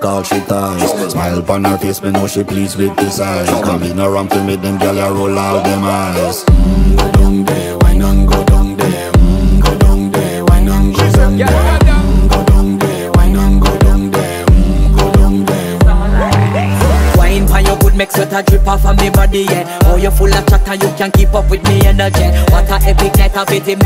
Call she ties. Smile upon her face, me know she pleased with this eyes. Come in around to me, them gyal I roll out them eyes. Mm, Go down there, why not go down there? Mm, Go down there, why not go down there? mm, Go down there, why not go down there? Mm, Go down there. Wine pan your good make sweat a drip off of me body, yeah. Oh, you full of chatter, you can't keep up with me energy. What a epic night of it, it